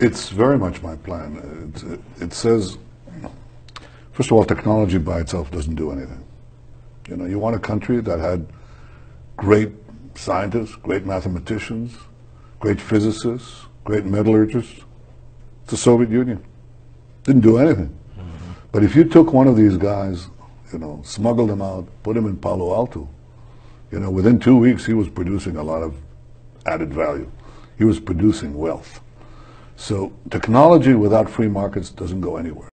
It's very much my plan. It, it says, first of all, technology by itself doesn't do anything. You know, you want a country that had great scientists, great mathematicians, great physicists, great metallurgists. It's the Soviet Union. Didn't do anything. Mm-hmm. But if you took one of these guys, you know, smuggled him out, put him in Palo Alto, you know, within two weeks he was producing a lot of added value. He was producing wealth. So technology without free markets doesn't go anywhere.